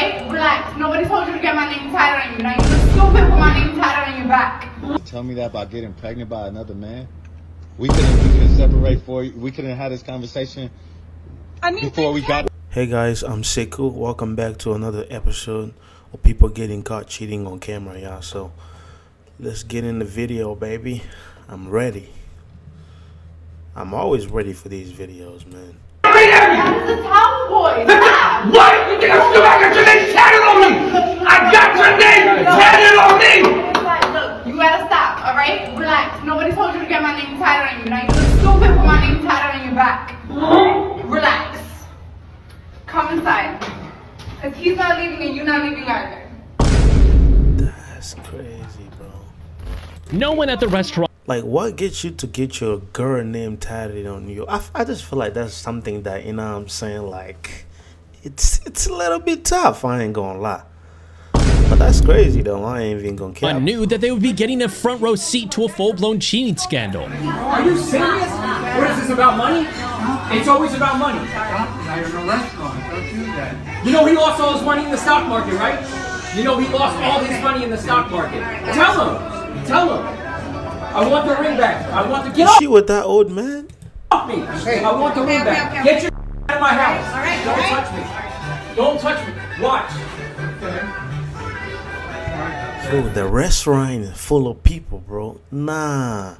alright? Relax. Nobody told you to get my name tatted on you. Now you look stupid with my name tatted on your back. Tell me that about getting pregnant by another man. We couldn't we couldn't separate for we couldn't have this conversation I mean, before we got Hey guys, I'm Sekou. Welcome back to another episode of people getting caught cheating on camera, y'all. So let's get in the video, baby. I'm ready. I'm always ready for these videos, man. That is a towel What? You think I'm still I got your name tatted on me? I got your name tatted on me! It's like, look, you gotta stop, alright? Relax. Nobody told you to get my name tatted on you. Now you look stupid with my name tatted on your back. Relax. Come inside. If he's not leaving and you're not leaving either. That's crazy, bro. No one at the restaurant Like, what gets you to get your girl name tatted on you? I, I just feel like that's something that you know what I'm saying. Like, it's it's a little bit tough. I ain't gonna lie, but that's crazy though. I ain't even gonna care. I knew that they would be getting a front row seat to a full blown cheating scandal. Are you serious? What is this about money? It's always about money. Now you're in a restaurant. Don't do that. You know he lost all his money in the stock market, right? You know he lost all his money in the stock market. Tell him. Tell him. I want the ring back. I want to get Is off she with that old man? me. I want the ring back. Get your out of my house. Don't touch me. Don't touch me. Watch. Bro, the restaurant is full of people, bro. Nah.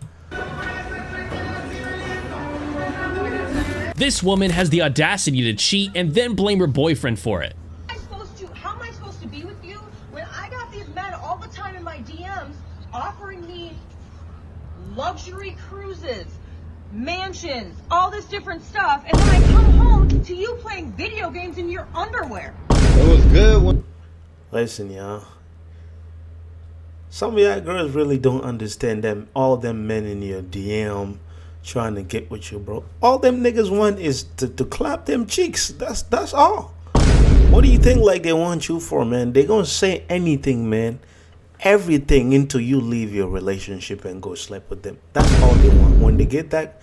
This woman has the audacity to cheat and then blame her boyfriend for it. am I supposed to? How am I supposed to be with you when I got these men all the time in my DMs offering me luxury cruises, mansions, all this different stuff, and then I come home to you playing video games in your underwear. it was good when Listen, y'all. Some of y'all girls really don't understand them. All them men in your DM trying to get with you, bro. All them niggas want is to, to clap them cheeks. That's that's all. What do you think like they want you for, man? They gonna say anything, man. Everything until you leave your relationship and go sleep with them. That's all they want. When they get that,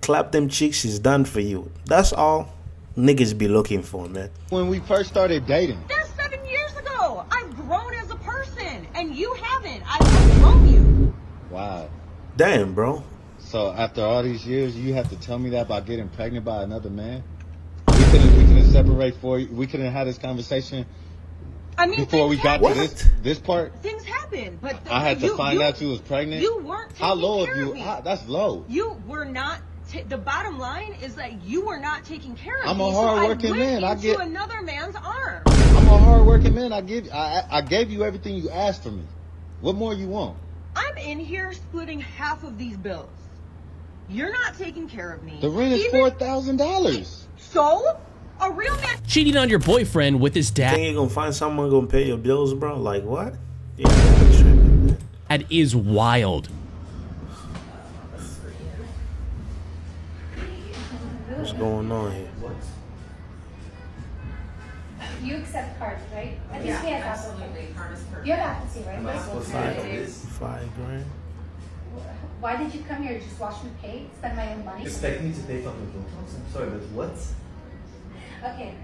clap them cheeks is done for you. That's all niggas be looking for, man. when we first started dating. That's seven years ago. I've grown as a person, and you haven't. I've grown you. Wow. Damn, bro. So after all these years, you have to tell me that about getting pregnant by another man. We couldn't we couldn't separate for you. we couldn't have this conversation I mean, before we got happen. to this this part. Things happen, but I had to you- find you- out you was pregnant. You weren't. How taking low of you? of me. how- that's low. You were not. ta the bottom line is that you were not taking care of I'm me. a so hard-working I man. I get- another man's arms. I'm a hard working man. I give I I gave you everything you asked for me. What more you want? I'm in here splitting half of these bills. You're not taking care of me. The rent is Even- four thousand dollars. So, a real man. Cheating on your boyfriend with his think dad you're gonna find someone gonna pay your bills, bro? Like what? Yeah, that's tripping, man. wild. What's going on here? You accept cards, right? At least we have absolutely. You have Apple right? Five grand. Why did you come here? Just watch me pay? Spend my own money? Expect me to pay for the Botox? I'm sorry, but what? Okay,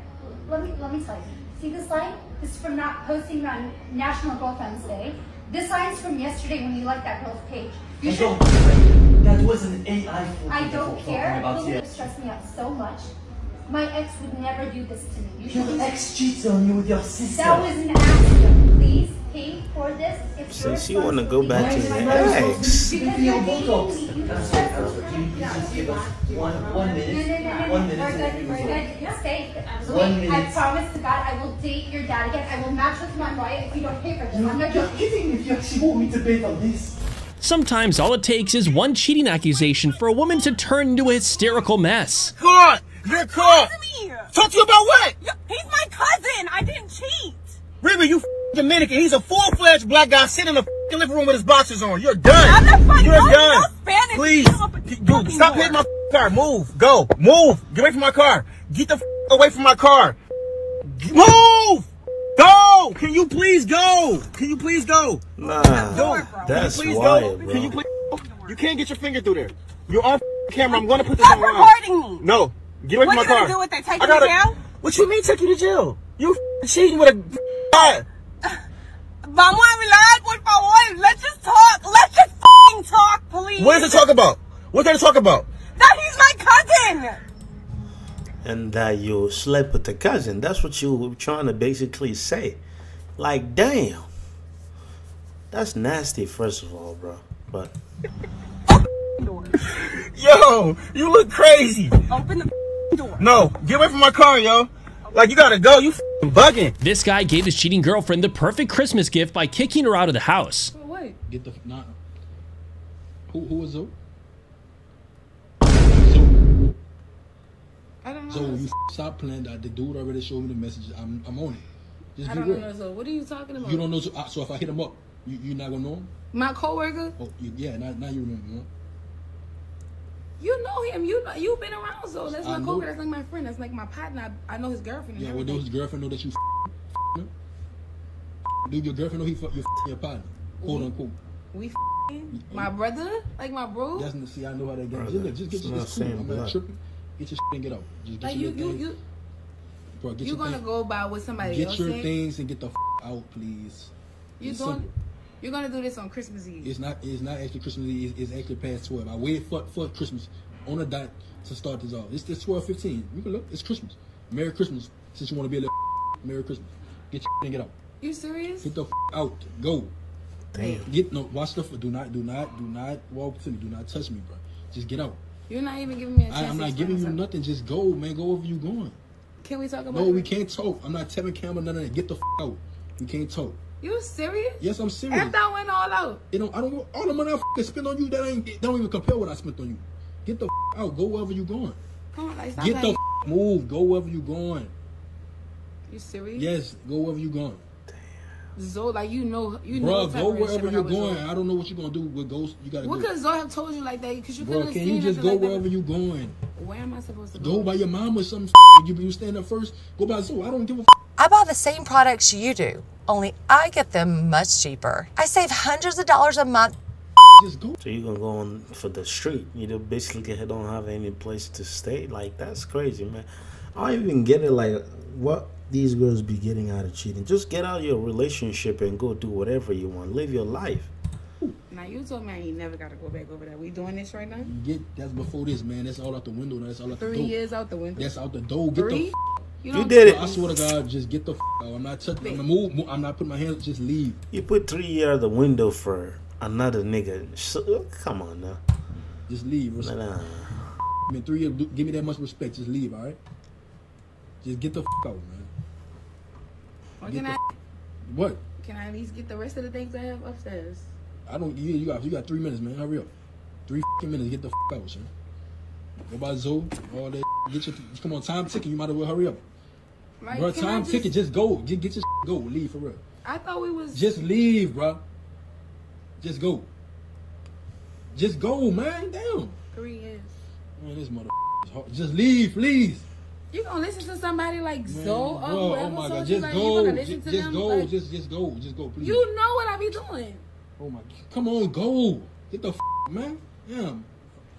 let me let me tell you. See this line? This is from not posting on National Girlfriend's Day. This line's from yesterday when you liked that girl's page. You I should. that was an AI. I don't care. About It here. would stress me out so much. My ex would never do this to me. You. Your ex cheated on you with your sister. That was an accident. Please pay for this. If So you're she wanna go back to Why your am I supposed ex. to Because pay you're your dating Botox? me. You That's stress right. me Can you out. please just give us one, one minute? One minute good. and We're we good. resolve. Stay. One Wait, I promise to God, I will date your dad again. I will match with my wife if you don't pay for this. I'm You're, not you're kidding if you actually want me to pay for this. Sometimes all it takes is one cheating accusation for a woman to turn into a hysterical mess. Caught. You're caught. Talk to you about what? He's my cousin. I didn't cheat. Remy, you f- Dominican. He's a full-fledged black guy sitting in the living room with his boxers on. You're done. I'm not You're no, done. no Spanish. Please, Come up with dude, stop more. hitting my car. Move. Go. Move. Get away from my car. Get the away from my car. Move. Go. Can you please go? Can you please go? Nah, Go. that's Can you please wild, go? Can you please? go? You can't get your finger through there. You're on camera. I'm gonna put this Stop on live. recording me. No. Get away What from my car. you gonna do with it? Take I you to gotta- jail? What you mean take you to jail? You f- cheating with a guy. Vamos a hablar, por favor. Let's just talk. Let's just f***ing talk, please. What is it talk about? What's there to talk about? That he's my cousin. and that you slept with the cousin. That's what you were trying to basically say. Like, damn. That's nasty, first of all, bro. But Yo, you look crazy. Open the door. No, get away from my car, yo. Like you gotta go. You f***ing bugging. This guy gave his cheating girlfriend the perfect Christmas gift by kicking her out of the house. What? Get the not. Who who is Zoe? Zoe. I don't know. Zoe, you f- stop playing. that. The dude already showed me the message. I'm I'm on it. Just I don't real. know. So what are you talking about? You don't know. So, uh, so if I hit him up, you you not gonna know him? My coworker. Oh you, yeah. Now now you remember. Huh? You know him. You know you've been around. So that's my know. coworker. That's like my friend. That's like my partner. I, I know his girlfriend. Yeah. Well, everything. does his girlfriend know that you? F- f- him? Do your girlfriend know he fuck your f- your partner? Quote unquote. We f***ing my mm-hmm. brother, like my bro. That's the see. I know how that game. Brother, Just, look, just get your not cool. I'm not tripping. Get your shit and get out. Just get like your you, you, you, Bro, get you your gonna thing. go by what somebody Get else your said. things and get the f- out, please. You It's doing? simple. You're gonna do this on Christmas Eve. It's not. It's not actually Christmas Eve. It's, it's actually past twelve. I waited for for Christmas on a dot to start this off. It's just twelve fifteen. You can look. It's Christmas. Merry Christmas. Since you want to be a little Merry Christmas. Get your and get out. You serious? Get the f- out. Go. damn. Get no. Watch the. f- Do not. Do not. Do not walk to me. Do not touch me, bro. Just get out. You're not even giving me a chance. I, I'm not giving you myself. nothing. Just go, man. Go wherever you going. Can we talk about? No, it? we can't talk. I'm not telling camera none of that. Get the f- out. We can't talk. You serious? Yes, I'm serious. After I went all out. You know, I don't want all the money I I f- spend on you. That ain't that don't even compare what I spent on you. Get the f- out. Go wherever you going. Come on, like stop Get the like, f- move. Go wherever you going. You serious? Yes, go wherever you going. Damn. Zoe, like you know, you know. Bro, go wherever you're going. in. I don't know what you're gonna do with ghosts. You gotta What go. could Zoe have told you like that? Because you Bro, couldn't can you just go wherever you're going? Where am I supposed to Go go? by your mom or something. You you stand up first. Go by Zoe. I don't give a. F- I buy the same products you do, only I get them much cheaper. I save hundreds of dollars a month. just go. So you gonna go on for the street? You know, basically don't have any place to stay. Like that's crazy, man. I don't even get it. Like what these girls be getting out of cheating? Just get out of your relationship and go do whatever you want. Live your life. Now you told me I ain't never got to go back over there. We doing this right now? Get that's before this, man. That's all out the window. Now. That's all out the Three door. years out the window. That's out the door. Get Three? the. F- You, You don't- did I swear to God, just get the f- out. I'm not touching. I'm gonna move, move. I'm not putting my hands. Just leave. You put three year out the window for another nigga. So, come on now. Just leave. Nah, Respect. nah. I mean, three years. Give me that much respect. Just leave. All right. Just get the f- out, man. Or Get can I? What? Can I at least get the rest of the things I have upstairs? I don't. You, you got. You got three minutes, man. Hurry up. Three f***ing minutes. Get the f- out, son. Go by Zoe. All that. Get your. Come on, time ticking. You might as well hurry up. Like, Bro, time just- ticking. Just go. Get get your go. Leave for real. I thought we was. Just leave, bro. Just go. Just go, man. Damn. three years. Man, this mother. is hard. Just leave, please. You gonna listen to somebody like Zoe oh or bro, whoever oh my god, just like go, just, just go, Like, just just go, just go, please. you know what I be doing. Oh my, come on, go. Get the f- man. Yeah, I'm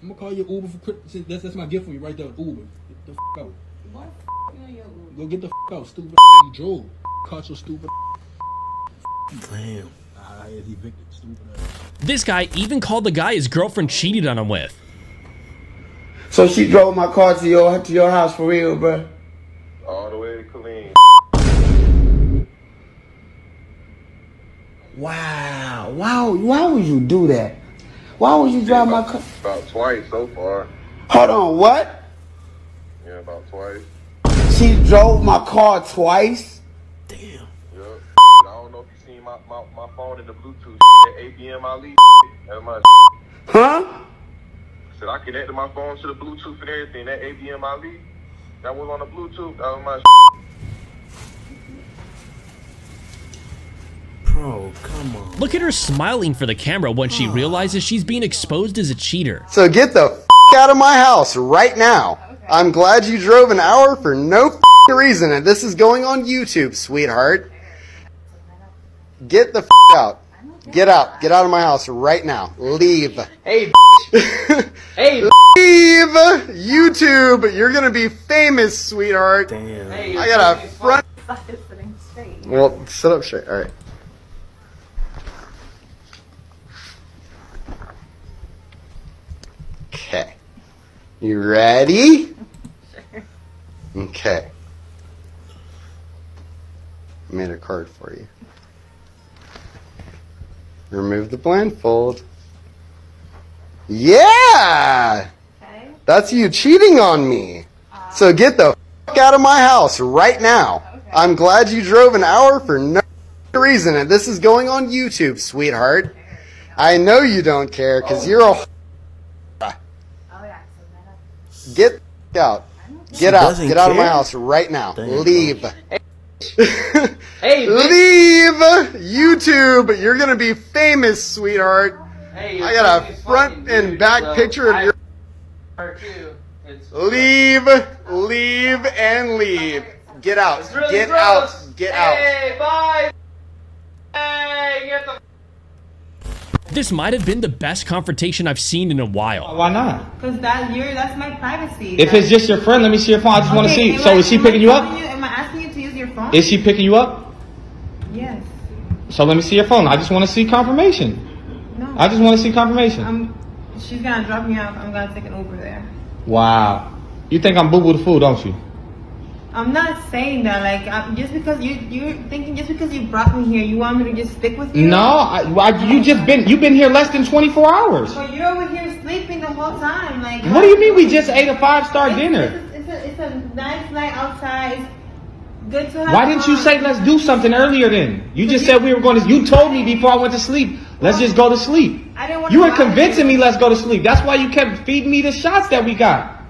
gonna call you Uber for Christmas. That's that's my gift for you right there, Uber. Get the f- out. What? You Go get the f- out, stupid. You drove. Caught your stupid. Damn. Is evicted, stupid. This guy even called the guy his girlfriend cheated on him with. So she drove my car to your to your house for real, bro. All the way to Killeen. Wow, wow, why would you do that? Why would you drive my car? About twice so far. Hold on, what? Yeah, about twice. She drove my car twice. Damn. Yep. I don't know if you seen my, my, my phone in the Bluetooth. That ABM Ali. That's my. Huh? Said I connected my phone to the Bluetooth and everything. That ABM Ali. That was on the Bluetooth. That was my. Bro, come on. Look at her smiling for the camera when she realizes she's being exposed as a cheater. So get the f- out of my house right now. I'm glad you drove an hour for no f- reason, and this is going on YouTube, sweetheart. Get the f- out. Get out. Get out of my house right now. Leave. Hey, hey, Leave YouTube. You're gonna be famous, sweetheart. Damn. hey, I got a front side is sitting straight. Well, sit up straight. All right. Okay. You ready? Sure. Okay. I made a card for you. Remove the blindfold. Yeah! Okay. That's you cheating on me. So get the fuck out of my house right now. Okay. I'm glad you drove an hour for no reason, and this is going on YouTube, sweetheart. I know you don't care because you're a. Get out. Get out. doesn't Get out of my house right now. Damn. Leave. Hey, Leave YouTube. You're gonna be famous, sweetheart. Hey, I got a front and back picture of your. too. It's Leave, leave, and leave. Get out. Really Get gross. out. Get out. Hey, bye. Hey, get the. This might have been the best confrontation I've seen in a while. Why not? Because that you're that's my privacy. If it's just your friend, let me see your phone. I just want to see. am So I- is she picking you up? You, am I asking you to use your phone? Is she picking you up? Yes. So let me see your phone. I just want to see confirmation. No. I just want to see confirmation. I'm. She's gonna drop me off. I'm gonna take an Uber there. Wow. You think I'm boo boo the fool, don't you? I'm not saying that. Like I'm, just because you you're thinking just because you brought me here, you want me to just stick with you? No, I, I, you just been you've been here less than 24 hours. But you're over here sleeping the whole time. Like. What do you mean we just ate a five star dinner? It's a, it's a nice night outside. Good to have. Why didn't you say let's do something earlier then? You just said we were going to. You told me before I went to sleep. Let's just go to sleep. I didn't want You were convincing me let's go to sleep. That's why you kept feeding me the shots that we got.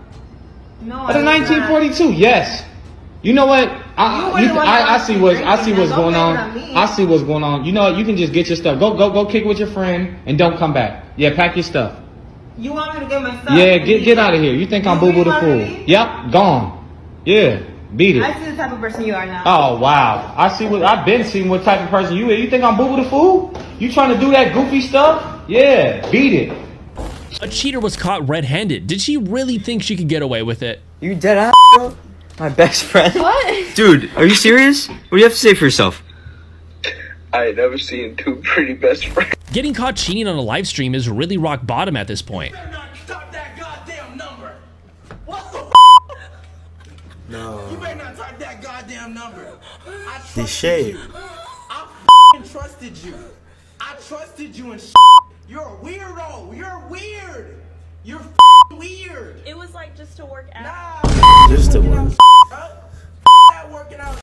No. That's a I did not. 1942. Yes. You know what? I, You you, the I, I see what's I see what's going on. blame it on me. I see what's going on. You know what? You can just get your stuff. Go go go kick with your friend and don't come back. Yeah, pack your stuff. You want me to get my stuff? Yeah, get get out of here. You think I'm boo boo the fool? Yep, gone. Yeah, beat it. I see the type of person you are now. Oh wow! I see what I've been seeing. What type of person you is? You think I'm boo boo the fool? You trying to do that goofy stuff? Yeah, beat it. A cheater was caught red-handed. Did she really think she could get away with it? You dead ass, bro? My best friend. What? Dude, are you serious? What do you have to say for yourself? I ain't never seen two pretty best friends. Getting caught cheating on a live stream is really rock bottom at this point. No. You better not type that goddamn number. I The shade. I trusted you. I trusted you and You're a weirdo. You're weird. You're f***ing weird. It was like just to work out. Nah. Just to work out. Huh? That working out.